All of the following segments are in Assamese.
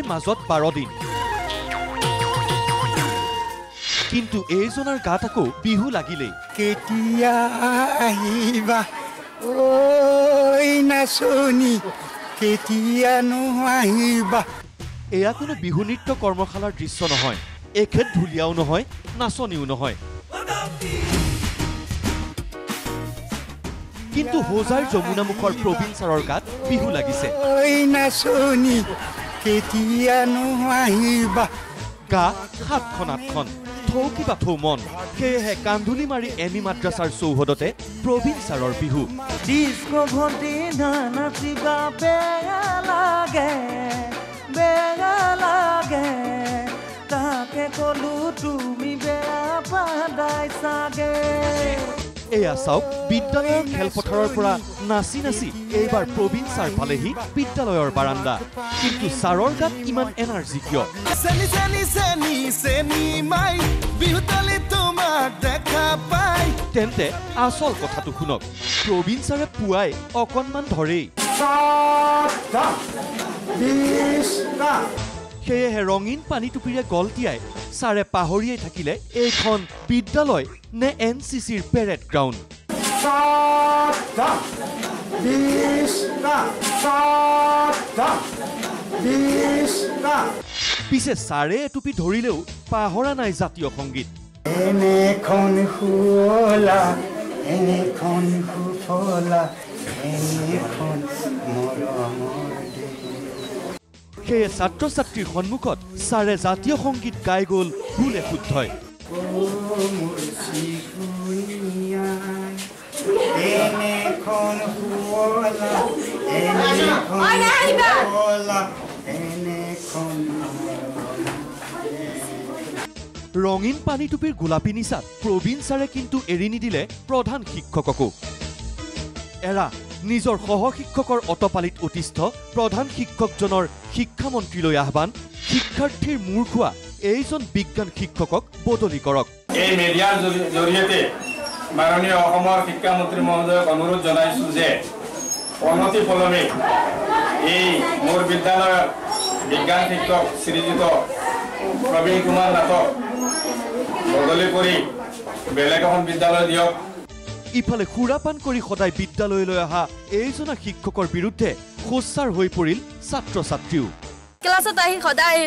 বিহুলৈ মাজত বাৰ দিন। কিন্তু এইজনাৰ গাত আকৌ বিহু লাগিলেই। কেতিয়া আহিবা? ঐ নাচনী কেতিয়ানো আহিবা? এয়া কোনো বিহু নৃত্য কৰ্মশালাৰ দৃশ্য নহয়। এখেত ঢুলীয়াও নহয় নাচনীও নহয়। কিন্তু হোজাইৰ যমুনামুখৰ প্ৰবীণ ছাৰৰ গাত বিহু লাগিছে। নাচনী কেতিয়ানো আহিবা গা সাতখন আঠখন থৌ কিবা থৌ মন সেয়েহে কান্ধুলি মাৰি এম ই মাদ্ৰাছাৰ চৌহদতে প্ৰবীণ ছাৰৰ বিহু। ডিস্কো ভণ্টি নাচিবা বেয়া লাগে বেয়া লাগে। তাকে কলো তুমি বেয়া পাদাই চাগে। এয়া চাওক বিদ্যালয়ৰ খেলপথাৰৰ পৰা নাচি নাচি এইবাৰ প্ৰবীণ ছাৰ পালেহি বিদ্যালয়ৰ বাৰাণ্ডা কিন্তু ছাৰৰ গাত ইমান এনাৰ্জি কিয়? তেন্তে আচল কথাটো শুনক প্ৰবীণ ছাৰে পুৱাই অকণমান ধৰেই। সেয়েহে ৰঙীন পানী টুপিৰে গল তিয়াই ছাৰে পাহৰিয়েই থাকিলে এইখন বিদ্যালয় নে এন চি চিৰ পেৰেড গ্ৰাউণ্ড পিছে ছাৰে এটুপি ধৰিলেও পাহৰা নাই জাতীয় সংগীত। এনেখন সুফলা এনেখন মৰমৰ সেয়ে ছাত্ৰ ছাত্ৰীৰ সন্মুখত ছাৰে জাতীয় সংগীত গাই গ'ল ভুলে শুদ্ধই। ৰঙীন পানী টুপিৰ গোলাপী নিচাত প্ৰবীণ ছাৰে কিন্তু এৰি নিদিলে প্ৰধান শিক্ষককো। এৰা নিজৰ সহশিক্ষকৰ অটপালিত অতিষ্ঠ প্ৰধান শিক্ষকজনৰ শিক্ষামন্ত্ৰীলৈ আহ্বান শিক্ষাৰ্থীৰ মূৰ খোৱা এইজন বিজ্ঞান শিক্ষকক বদলি কৰক। এই মিডিয়াৰ জৰি- জৰিয়তে মাননীয় অসমৰ শিক্ষামন্ত্ৰী মহোদয়ক অনুৰোধ জনাইছোঁ যে অনতি পলমে এই মোৰ বিদ্যালয়ৰ বিজ্ঞান শিক্ষক শ্ৰীযুত প্ৰবীণ কুমাৰ নাথক বদলি কৰি বেলেগ এখন বিদ্যালয় দিয়ক। ইফালে সুৰাপান কৰি সদায় বিদ্যালয়লৈ অহা এইজনা শিক্ষকৰ বিৰুদ্ধে সোচ্চাৰ হৈ পৰিল ছাত্ৰ ছাত্ৰীও ক্লাছত আহি সদায়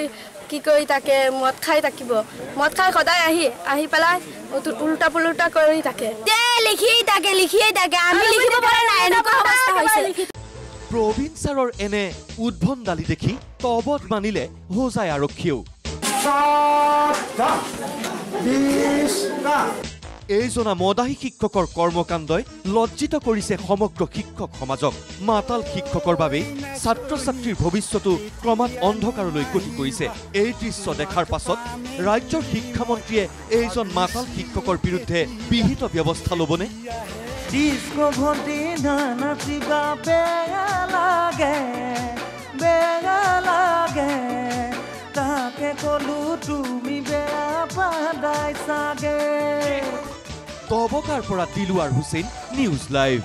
কি কৰি থাকে মদ খাই থাকিব। মদ খাই সদায় আহি আহি পেলাই উল্টা পুল্টা কৰি থাকে। লিখিয়েই থাকে লিখিয়েই থাকে। আমি লিখিব পৰা নাই এনেকুৱা অৱস্থা হৈছে। প্ৰবীণ ছাৰৰ এনে উদ্ভণ্ডালি দেখি তবত মানিলে হোজাই আৰক্ষীয়েও। এইজনা মদাহী শিক্ষকৰ কৰ্মকাণ্ডই লজ্জিত কৰিছে সমগ্ৰ শিক্ষক সমাজক। মাতাল শিক্ষকৰ বাবেই ছাত্ৰ ছাত্ৰীৰ ভৱিষ্যতো ক্ৰমাৎ অন্ধকাৰলৈ গতি কৰিছে। এই দৃশ্য দেখাৰ পাছত ৰাজ্যৰ শিক্ষামন্ত্ৰীয়ে এইজন মাতাল শিক্ষকৰ বিৰুদ্ধে বিহিত ব্যৱস্থা ল'বনে? তাকে কলো তুমি বেয়া পাদাই চাগে। তবকাৰ পৰা দিলুৱাৰ হুছেইন নিউজ লাইভ।